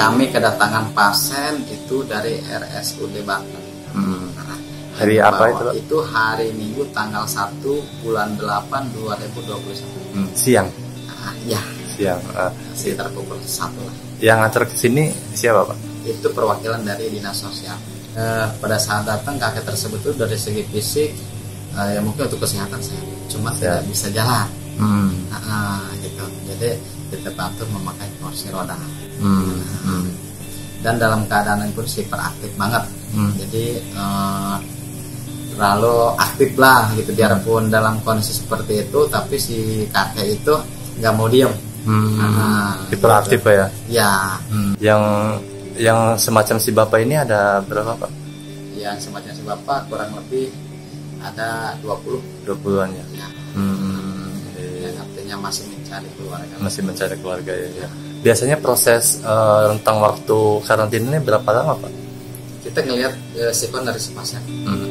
kami kedatangan pasien itu dari RSUD Banten. Hmm. Hari apa itu? Itu hari Minggu tanggal 1 bulan 8 2021. Hmm, siang, Nah, ya, siang. Eh, sekitar pukul 1 lah. yang nganter ke sini siapa pak? Itu perwakilan dari dinas sosial. Eh, pada saat datang kakek tersebut itu dari segi fisik eh, ya mungkin untuk kesehatan saya cuma tidak bisa jalan. Hmm. Nah, gitu. Jadi kita bantu memakai kursi roda. Hmm. Hmm. Dan dalam keadaan pun hiperaktif banget. Hmm. Jadi eh, terlalu aktif lah gitu biarpun dalam kondisi seperti itu tapi si kakek itu nggak mau diem. Hmm. Nah, Hiperaktif Pak ya. Ya, Hmm. Yang yang semacam si bapak ini ada berapa pak? yang semacam si bapak kurang lebih ada 20 Dua puluhan ya. ya. Hmm. yang artinya masih mencari keluarga. Masih mencari keluarga ya. ya. Biasanya proses eh, rentang waktu karantina ini berapa lama pak? Kita ngelihat eh, sikon dari si pasien. Hmm.